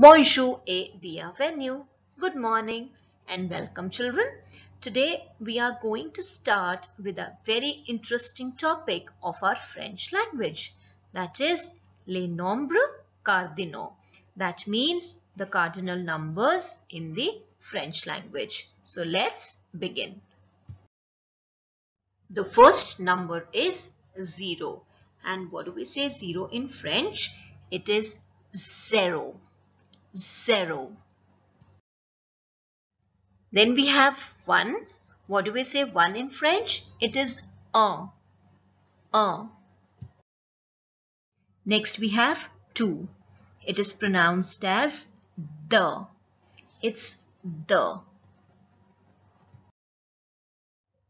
Bonjour et bienvenue. Good morning and welcome children. Today we are going to start with a very interesting topic of our French language. That is les nombres cardinaux. That means the cardinal numbers in the French language. So let's begin. The first number is 0. And what do we say 0 in French? It is zero zero. Then we have one. What do we say one in French? It is un. Un. Next we have two. It is pronounced as deux. It's deux.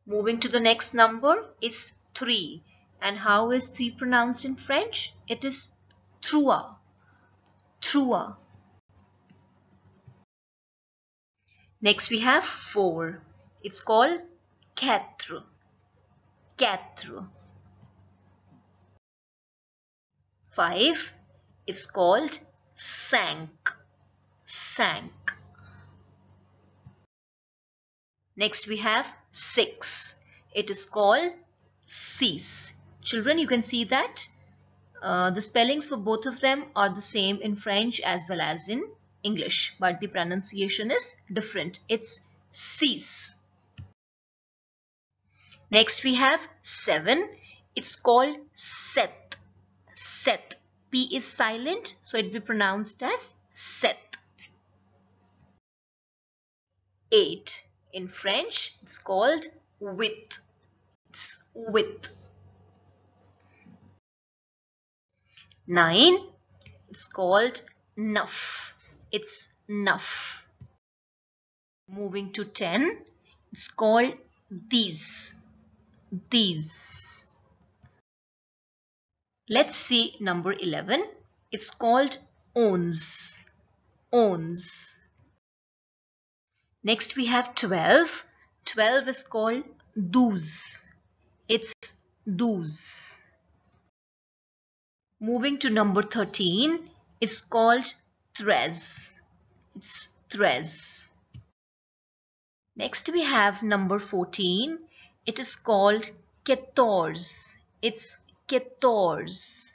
Moving to the next number, it's three. And how is three pronounced in French? It is trois. Trois. Next we have 4. It's called quatre. Quatre. 5. It's called cinq. Cinq. Next we have 6. It is called six. Children, you can see that uh, the spellings for both of them are the same in French as well as in English, but the pronunciation is different. It's six. Next we have 7. It's called sept. Sept. P is silent, so it be pronounced as sept. 8. In French, it's called huit. It's huit. 9. It's called neuf it's neuf. Moving to 10, it's called dix. Dix. Let's see number 11. It's called onze. Onze. Next we have 12. 12 is called douze. It's douze. Moving to number 13. It's called Treize. It's Treize. Next we have number 14. It is called quatorze. It's quatorze.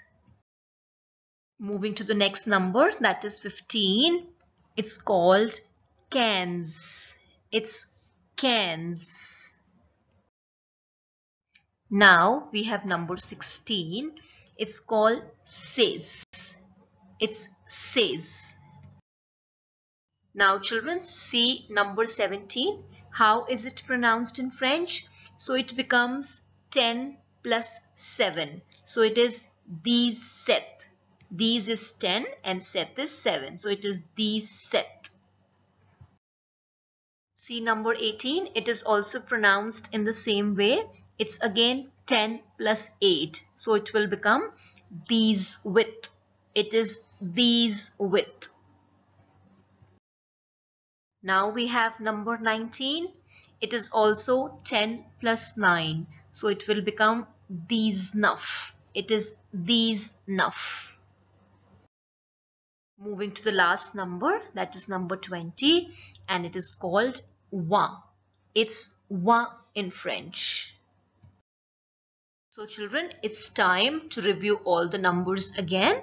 Moving to the next number that is 15. It's called quinze. It's quinze. Now we have number 16. It's called seize. It's seize. Now children see number 17. How is it pronounced in French? So it becomes 10 plus 7. So it is dix sept. Dix is 10 and sept is 7. So it is dix sept. See number 18. It is also pronounced in the same way. It's again 10 plus 8. So it will become dix huit it is dix huit. Now we have number 19. It is also 10 plus 9. So it will become dix neuf. It is dix neuf. Moving to the last number, that is number 20, and it is called wa. It's wa in French. So children, it's time to review all the numbers again.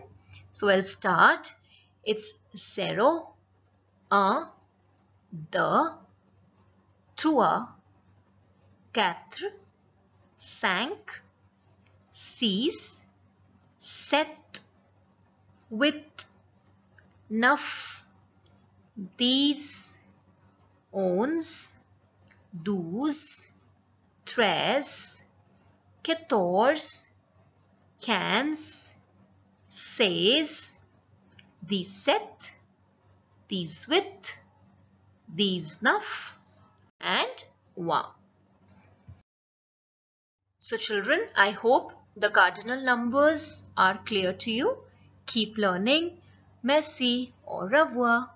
So I'll start. It's zero, un, deux, trois, quatre, cinq, six, sept, huit, neuf, dix, onze, douze, treize, quatorze, quinze, seize dix sept, dix huit, dix neuf and wa. So children, I hope the cardinal numbers are clear to you. Keep learning. Merci. Au revoir.